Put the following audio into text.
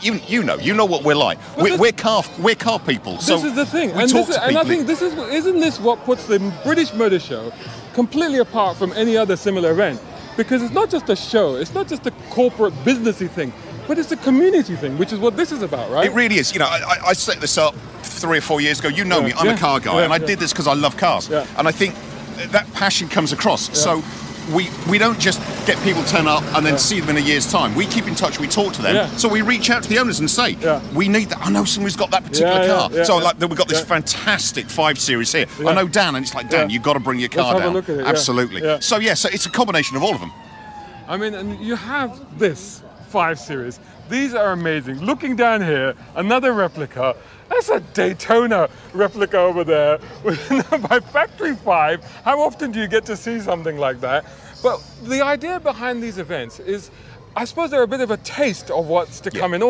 you you know you know what we're like. We're, this- we're car we're car people. So this is the thing, We and, is, and I think this is isn't this what puts the British Motor Show completely apart from any other similar event? Because it's not just a show, it's not just a corporate businessy thing, but it's a community thing, which is what this is about, right? It really is. You know, I, I- set this up three or four years ago. You know Yeah, me. I'm yeah, a car guy, yeah, and I did this because I love cars. Yeah. And I think that passion comes across. So we we don't just get people turn up and then see them in a year's time. We keep in touch. We talk to them. Yeah. So we reach out to the owners and say, Yeah. we need that. I know who's got that particular Yeah, yeah, car. yeah, so yeah. like we've got this Yeah. fantastic five series here. Yeah. I know Dan, and it's like Dan, Yeah. you've got to bring your Let's car a down. look at it, yeah. Absolutely. Yeah. So yeah, so it's a combination of all of them. I mean, and you have this five series. These are amazing. Looking down here, another replica. That's a Daytona replica over there by factory five. How often do you get to see something like that? But the idea behind these events is, I suppose they're a bit of a taste of what's to come in